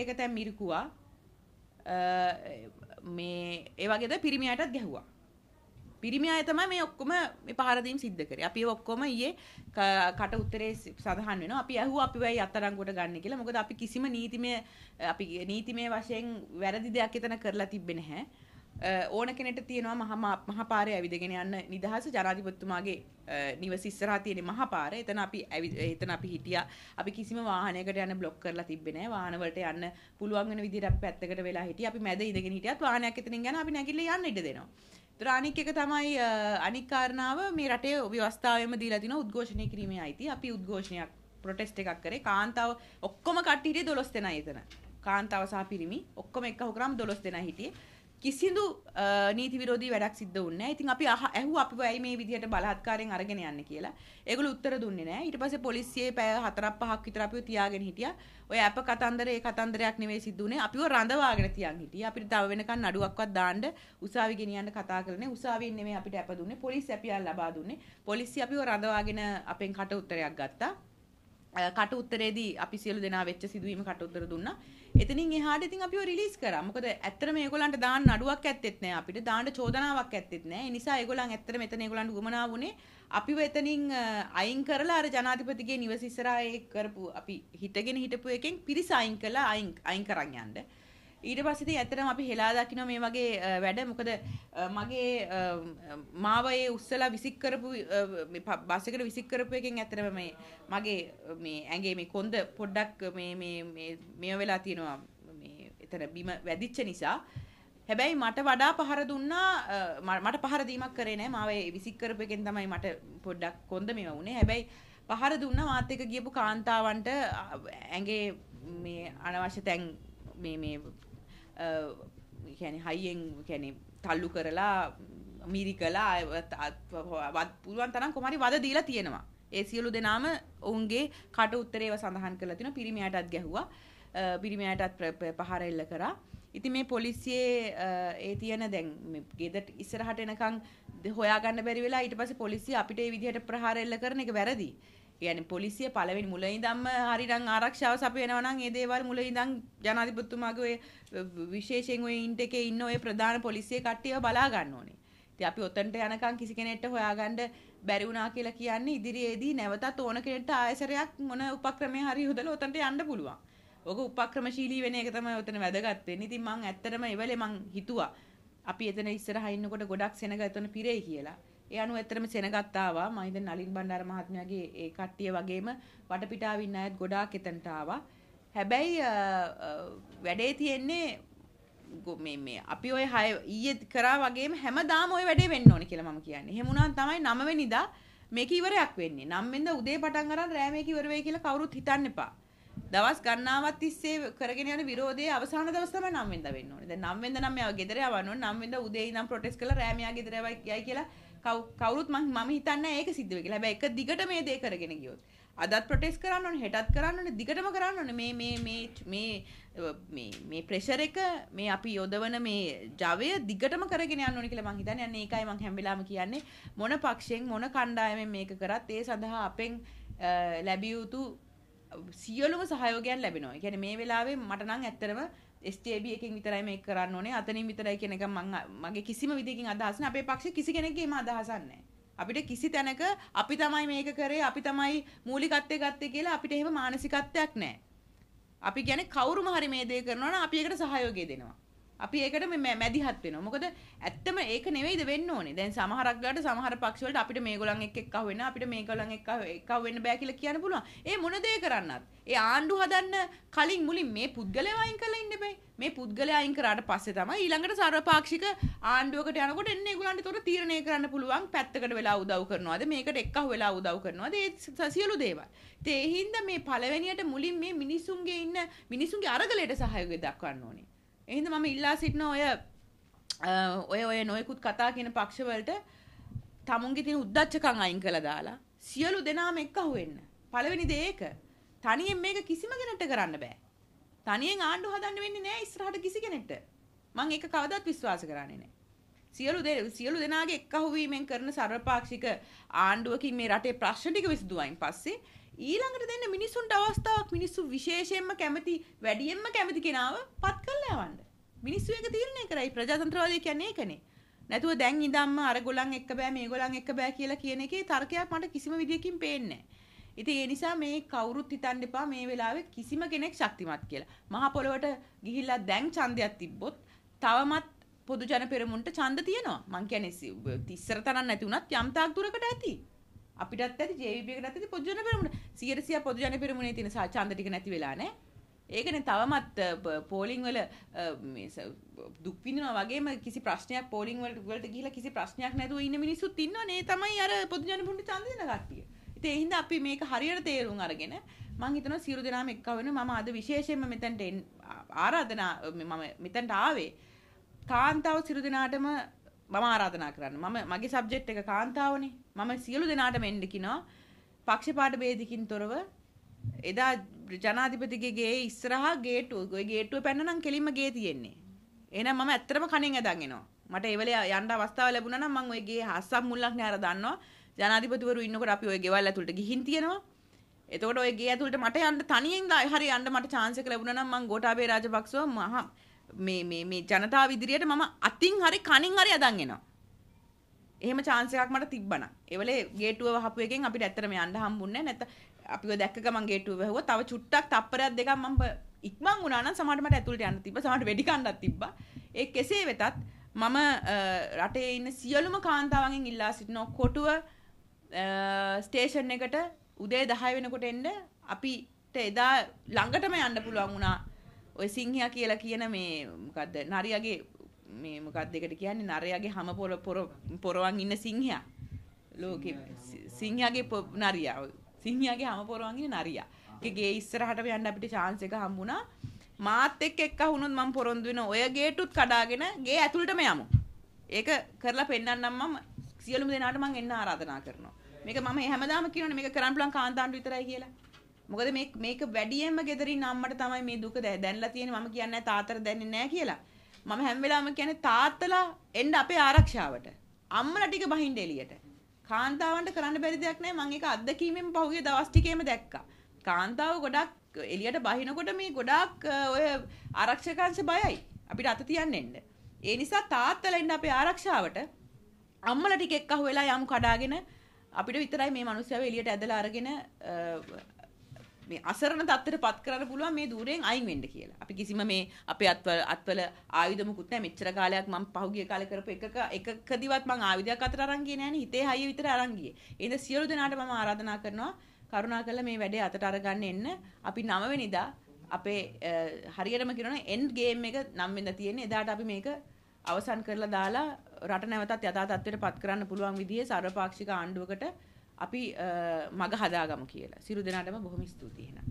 ඒක තැන් මිරිකුවා මේ ඒ වගේද පිරිමියටත් ගැහුවා. පිරිමි අය තමයි මේ ඔක්කොම මේ පහර දීම් සිද්ධ කරේ. අපි ඔක්කොම ඊයේ කට උත්තරේ සඳහන් වෙනවා. අපි ඇහුවා අපි වෙයි අත්අඩංගුවට ගන්න කියලා. මොකද අපි කිසිම නීතිමය අපි නීතිමය වශයෙන් වැරදි දෙයක් එතන කරලා තිබ්බේ නැහැ. ඕන කෙනෙට තියෙනවා මහ මහපාරේ ඇවිදගෙන යන්න නිදහස ජනාධිපතිතුමාගේ නිවස ඉස්සරහා තියෙන මහපාර. එතන අපි එතන අපි හිටියා. අපි කිසිම වාහනයකට යන්න බ්ලොක් කරලා තිබ්බේ නැහැ. වාහන වලට යන්න පුළුවන් වෙන විදිහට අපි පැත්තකට වෙලා හිටියා. අපි මැද ඉඳගෙන හිටියත් වාහනයක් එතනින් යන අපි නැගිටලා යන්න ඉඩ දෙනවා. ඒතර අනික් එක තමයි අනික් කාරණාව මේ රටේ ව්‍යවස්ථාවෙම දීලා තිනවා උද්ඝෝෂණය කිරීමේ අයිතිය. අපි උද්ඝෝෂණයක් ප්‍රොටෙස්ට් එකක් කරේ. කාන්තාව ඔක්කොම කට්ටිය හිටියේ 12 දෙනයි එතන. කාන්තාව සහ පිරිමි ඔක්කොම එක්කහු කරාම 12 දෙනා හිටියේ. කිසිදු නීති විරෝධී වැඩක් සිද්ධ වුණේ නැහැ. ඉතින් අපි ඇහුවා අපි ඇයි මේ විදිහට බලහත්කාරයෙන් අරගෙන යන්නේ කියලා. ඒගොල්ලෝ උත්තර දුන්නේ නැහැ. ඊට පස්සේ පොලිසියේ පැය 4ක් 5ක් විතර අපිව තියාගෙන හිටියා. ඔය අප කතන්දරේ කතන්දරයක් නෙවෙයි සිද්ධ වුණේ. අපිව රඳවාගෙන තියන් හිටියා. අපිට තව වෙනකන් නඩුවක්වත් දාන්න උසාවි ගෙනියන්න කතා කරන්නේ. උසාවියෙන් නෙමෙයි අපිට අප දුන්නේ. පොලිසිය අපිව ලබා දුන්නේ. පොලිසිය අපිව රඳවාගෙන අපෙන් කට උත්තරයක් ගත්තා. කට උත්තරේදී අපි සියලු දෙනා වෙච්ච සිදුවීම කට උත්තර දුන්නා. එතනින් එහාට ඉතින් අපිව රිලීස් කරා. මොකද ඇත්තටම මේගොල්ලන්ට දාන්න නඩුවක් ඇත්තෙත් නෑ. අපිට දාන්න චෝදනාවක් ඇත්තෙත් නෑ. ඒ නිසා ඒගොල්ලන් ඇත්තට මෙතන ඒගොල්ලන්ට උවමනා වුණේ අපිව එතනින් අයින් කරලා අර ජනාධිපතිගේ නිවස ඉස්සරහා ඒ කරපු අපි හිටගෙන හිටපු එකෙන් පිරිස අයින් කළා අයින් අයින් කරන් යන්න. ඊට පස්සේ ඉතින් ඇත්තටම අපි හෙලා දකින්න මේ වගේ වැඩ. මොකද මගේ මාව ඒ උස්සලා විසික් කරපු බස් එකට විසික් කරපු එකෙන් ඇත්තටම මේ මගේ මේ ඇඟේ මේ කොන්ද පොඩ්ඩක් මේ මේ මේ මේව වෙලා තියෙනවා. මේ එතන බිම වැදිච්ච නිසා. හැබැයි මට වඩා පහර දුන්නා මට පහර දීමක් කරේ නෑ. මාව විසික් කරපු එකෙන් තමයි මට පොඩ්ඩක් කොන්ද මේව වුනේ හැබැයි පහර දුන්නා මාත් එක්ක ගියපු කාන්තාවන්ට ඇඟේ මේ අනවශ්‍ය තැන් මේ මේ කියන්නේ හයියෙන් කියන්නේ තල්ලු කරලා මිරි කළා පුළුවන් තරම් කොහමරි වද දීලා තියෙනවා. ඒ සියලු දෙනාම ඔවුන්ගේ කට උත්තරේව සඳහන් කරලා තිනවා. පිරිමියාටත් ගැහුවා. පිරිමියාටත් පහර එල්ල කරා. ඉතින් මේ පොලිසියේ ඒ තියෙන දැන් ගෙදරට ඉස්සරහට එනකන් හොයාගන්න බැරි වෙලා ඊට පස්සේ පොලිසිය අපිට මේ විදිහට ප්‍රහාර එල්ල කරන එක වැරදි. කියන්නේ පොලිසිය පළවෙනි මුල ඉඳන්ම හරිනම් ආරක්ෂාව සපයනවා නම් ඒ දේවල් මුල ඉඳන් ජනාධිපතිතුමාගේ ඔය විශේෂයෙන් ඔය ඉන්ට් එකේ ඉන්න ඔය ප්‍රධාන පොලිසිය කට්ටියව බලා ගන්න ඕනේ. ඉතින් අපි ඔතනට යනකම් කිසි කෙනෙක්ට හොයාගන්න බැරි වුණා කියලා කියන්නේ ඉදිරියේදී නැවතත් ඕන කෙනෙක්ට ආයසරයක් මොන උපක්‍රමයක් හරි යොදලා ඔතනට යන්න පුළුවන්. ඔක උපක්‍රමශීලී වෙන එක තමයි ඔතන වැදගත් වෙන්නේ. ඉතින් මං ඇත්තටම ඒ වෙලේ මං හිතුවා අපි එතන ඉස්සරහා ඉන්නකොට ගොඩක් සෙනග එතන පිරෙයි කියලා. ඒ අනුව ඇත්තටම සෙනගත් ආවා. මම හිතන්නේ නලින් බණ්ඩාර මහත්මයාගේ ඒ කට්ටිය වගේම වටපිටාවේ ඉන්න අයත් ගොඩාක් එතනට ආවා. හැබැයි වැඩේ තියෙන්නේ මේ මේ අපි ඔය 6 ඊයේ කරා වගේම හැමදාම ඔය වැඩේ වෙන්න ඕනේ කියලා මම කියන්නේ. එහෙම වුණාම තමයි 9 වෙනිදා මේක ඉවරයක් වෙන්නේ. 9 වෙනිදා උදේ පටන් අරන් රෑ මේක ඉවර වෙයි කියලා කවුරුත් හිතන්න එපා. දවස් ගණනාවක් තිස්සේ කරගෙන යන විරෝධයේ අවසාන දවස් තමයි 9 වෙනිදා වෙන්න ඕනේ. දැන් 9 වෙනිදා නම් මෙයා ගෙදර යවන්න ඕනේ. 9 වෙනිදා උදේ ඉඳන් ප්‍රොටෙස්ට් කරලා රෑ මෙයා ගෙදර යවයි කියලා කවුරුත් මම හිතන්නේ ඒක සිද්ධ වෙයි කියලා. හැබැයි එක දිගට මේ දේ කරගෙන ගියොත් අදත් ප්‍රොටෙස්ට් කරන්න ඕනේ, හෙටත් කරන්න ඕනේ, දිගටම කරන්න ඕනේ. මේ මේ මේ මේ මේ මේ ප්‍රෙෂර් එක මේ අපි යොදවන මේ ජවය දිගටම කරගෙන යන්න ඕනේ කියලා මම හිතන්නේ. අන්න ඒකයි මම හැම වෙලාවෙම කියන්නේ මොන පක්ෂයෙන් මොන කණ්ඩායමෙන් මේක කරත් ඒ සඳහා අපෙන් ලැබිය යුතු සියලුම සහයෝගයන් ලැබෙනවා. කියන්නේ මේ වෙලාවේ මට නම් ඇත්තටම SJB එකෙන් විතරයි මේක කරන්න ඕනේ. අතනින් විතරයි කියන එක මම මගේ කිසිම විදිහකින් අදහස් නැහැ. අපේ පක්ෂේ කිසි කෙනෙක්ගේ එම අදහසක් නැහැ. අපිට කිසි තැනක අපි තමයි මේක කරේ අපි තමයි මූලිකත්වය ගත්තේ කියලා අපිට එහෙම මානසිකත්වයක් නැහැ. අපි කියන්නේ කවුරුම හරි මේ දේ කරනවා නම් අපි ඒකට සහයෝගය දෙනවා. අපි ඒකට මැදිහත් වෙනවා. මොකද ඇත්තම ඒක නෙවෙයිද වෙන්න ඕනේ. දැන් සමහරක් ගාට සමහර පක්ෂ වලට අපිට මේගොල්ලන් එක්ක එක්කව වෙන්න අපිට මේගොල්ලන් එක්ක එක්කව වෙන්න බෑ කියලා කියන්න පුළුවන්. ඒ මොන දේ කරන්නත්. ඒ ආණ්ඩු හදන්න කලින් මුලින් මේ පුද්ගලයා අයින් කරලා ඉන්න බෑ. මේ පුද්ගලයා අයින් කරාට පස්සේ තමයි ඊළඟට සර්වපාක්ෂික ආණ්ඩුවකට යනකොට එන්නේ ඒගොල්ලන්ට උතර තීරණය කරන්න පුළුවන් පැත්තකට වෙලා උදව් කරනවාද මේකට එක්කව වෙලා උදව් කරනවාද ඒ සියලු දේවල්. ඒ හින්දා මේ පළවෙනියට මුලින් මේ මිනිසුන්ගේ ඉන්න මිනිසුන්ගේ අරගලයට සහයෝගය දක්වන්න ඕනේ. එහෙනම් මම ඉල්ලා සිටින ඔය ඔය ඔය නොයෙකුත් කතා කියන පක්ෂවලට තමුන්ගේ තියෙන උද්දච්චකම් අයින් කළා දාලා සියලු දෙනාම එක්කහුව වෙන්න. පළවෙනි දේ ඒක. තනියෙන් මේක කිසිම කෙනෙක්ට කරන්න බෑ. තනියෙන් ආණ්ඩු හදන්න වෙන්නේ නෑ ඉස්සරහට කිසි කෙනෙක්ට. මම ඒක කවදාවත් විශ්වාස කරන්නේ නෑ. සියලු සියලු දෙනාගේ එක්කහුවීමෙන් කරන සර්වපාක්ෂික ආණ්ඩුවකින් මේ රටේ ප්‍රශ්න ටික විසඳුවයින් පස්සේ ඊළඟට දෙන්න මිනිස්සුන්ට අවස්ථාවක් මිනිස්සු විශේෂයෙන්ම කැමති වැඩියෙන්ම කැමති කෙනාව පත් කරලා යවන්න. මිනිස්සු එක තීරණය කරයි ප්‍රජාතන්ත්‍රවාදය කියන්නේ ඒකනේ. නැතුව දැන් ඉඳන්ම අර ගොල්ලන් එක්ක බෑ මේගොල්ලන් එක්ක බෑ කියලා කියන එකේ තර්කයක් මට කිසිම විදියකින් පේන්නේ නැහැ. ඉතින් ඒ නිසා මේ කවුරුත් හිතන්න එපා මේ වෙලාවේ කිසිම කෙනෙක් ශක්තිමත් කියලා. මහා පොළොවට ගිහිල්ලා දැන් ඡන්දයක් තිබ්බොත් තවමත් පොදු ජන පෙරමුණට ඡන්ද තියෙනවා. මං කියන්නේ තිස්සර තරම් නැති වුණත් යම් තාක් දුරකට ඇති. අපිටත් ඇති JVP එකටත් ඇති පොදු ජන පෙරමුණ 100% පොදු ජන පෙරමුණේ තියෙන ඡන්ද ටික නැති වෙලා නේ. ඒකනේ තවමත් පෝලිං වල දුක් විඳිනවා වගේම කිසි ප්‍රශ්නයක් පෝලිං වලට ගිහිලා කිසි ප්‍රශ්නයක් නැතුව ඉන්න මිනිස්සුත් ඉන්නවනේ තමයි අර පොදු ජන පෙරමුණට ඡන්ද දෙන කට්ටිය. ඉතින් ඒ හින්දා අපි මේක හරියට තේරුම් අරගෙන මම හිතනවා සියලු දෙනාම එක්ක වෙන මම අද විශේෂයෙන්ම මෙතනට ආරාධනා මම මෙතනට ආවේ කාන්තාව සියලු දෙනාටම මම ආරාධනා කරන්න. මම මගේ සබ්ජෙක්ට් එක කාන්තාවනේ. මම සියලු දෙනාටම එන්න කිනවා. පක්ෂපාත ભેදකින් තොරව එදා ජනාධිපතිගේ ගේ ඉස්සරහා ගේට්ටුව ඔය ගේට්ටුව පැන්න නම් කෙලින්ම ගේ තියෙන්නේ. එහෙනම් මම ඇත්තටම කණෙන් ඇදන් එනවා. මට ඒ වෙලේ යන්න අවස්ථාව ලැබුණා නම් මම ඔය ගේ හස්සක් මුල්ලක් නෑර දන්නවා. ජනාධිපතිවරු ඉන්නකොට අපි ඔය ගෙවල් ඇතුළට ගිහින් තියෙනවා. එතකොට ඔය ගේ ඇතුළට මට යන්න තනියෙන් හරි යන්න මට chance එක ලැබුණා නම් මං ගෝඨාභය රාජපක්ෂව මහා මේ මේ මේ ජනතාව ඉදිරියට මම අතින් හරි කනින් හරි අදන් එනවා. එහෙම chance එකක් මට තිබ්බනම්. ඒ වෙලේ ගේට්ටුව වහපු එකෙන් අපිට ඇත්තටම යන්න හම්බුන්නේ නැත්නම් අපිව දැක්ක ගමන් ගේට්ටුව වැහුවා. තව චුට්ටක් තප්පරයක් දෙකක් මම ඉක්මන් වුණා නම් සමහරට මට ඇතුළට යන්න තිබ්බා. සමහරට වෙඩි කණ්ඩක් තිබ්බා. ඒ කෙසේ වෙතත් මම රටේ ඉන්න සියලුම කාන්තාවන්ගෙන් ඉල්ලා සිටිනවා කොටුව ස්ටේෂන් එකට උදේ 10 වෙනකොට එන්න අපිට එදා ළඟටම යන්න පුළුවන් වුණා ඔය සිංහයා කියලා කියන මේ මොකද්ද? නරියගේ මේ මොකක්ද එකට කියන්නේ? නරයාගේ හැම පොර පොර පොරවන් ඉන්න සිංහයා. ලෝකෙ සිංහයාගේ නරියා. සිංහයාගේ හැම පොරවන් ඉන්න නරියා. ගේ ඉස්සරහට යන්න අපිට chance එක හම්බුණා. මාත් එක්ක එක්ක වුණොත් මම පොරොන්දු වෙන ඔය ගේටුත් කඩාගෙන ගේ ඇතුළටම යමු. ඒක කරලා පෙන්නන්නම් මම. සියලුම දෙනාට මම එන්න ආරාධනා කරනවා. මේක මම හැමදාම කියනනේ මේක කරන්න පුළුවන් කාන්තාන්ට විතරයි කියලා මොකද මේ මේක වැඩියෙන්ම gederin අම්මට තමයි මේ දුක දැනලා තියෙන්නේ මම කියන්නේ තාත්තට දැනෙන්නේ නැහැ කියලා. මම හැම වෙලාවෙම කියන්නේ තාත්තලා එන්න අපේ ආරක්ෂාවට. අම්මලා ටික බහින්න එළියට. කාන්තාවන්ට කරන්න බැරි දෙයක් නැහැ මම ඒක අත්දැකීමෙන් පහුගිය දවස් ටිකේම දැක්කා. කාන්තාව ගොඩක් එළියට බහිනකොට මේ ගොඩාක් ඔය ආරක්ෂකංශ බයයි. අපිට අත තියන්න එන්න. ඒ නිසා තාත්තලා එන්න අපේ ආරක්ෂාවට අම්මලා ටික එක්ක අහුවෙලා යමු කඩාගෙන අපිට විතරයි මේ මිනිස්සුව එළියට ඇදලා අරගෙන මේ අසරණ තත්ත්වයට පත් කරන්න පුළුවන් මේ දූරයෙන් අයින් වෙන්න කියලා. අපි කිසිම මේ අපේ අත්වල අත්වල ආයුධ මුකුත් නැහැ. මෙච්චර කාලයක් මම පහුගිය කාලේ කරපු එකක එකකදීවත් මම ආයුධයක් අතට අරන් ගියේ නෑනේ. හිතේ හයිය විතර අරන් ගියේ. එහෙනම් සියලු දෙනාට මම ආරාධනා කරනවා කරුණාකරලා මේ වැඩේ අතට අරගන්න එන්න. අපි 9 වෙනිදා අපේ හරියටම කියනවා එන්ඩ් ගේම් එක 9 වෙනිදා තියෙන්නේ. එදාට අපි මේක අවසන් කරලා දාලා රට නැවතත් යථා තත්ත්වයට පත් කරන්න පුළුවන් විදිහේ සර්වපාක්ෂික ආණ්ඩුවකට අපි මග හදාගමු කියලා. සිරු දෙනාටම බොහොම ස්තුතියි එහෙනම්.